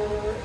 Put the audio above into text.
for